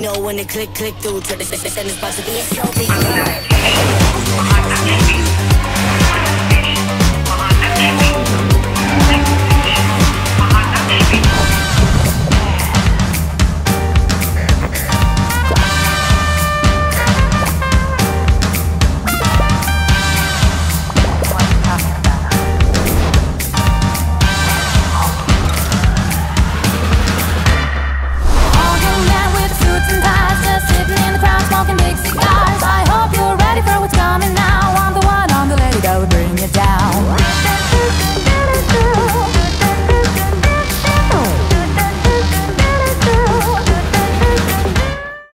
Know when it click, click through, try to send this box to be a showpiece.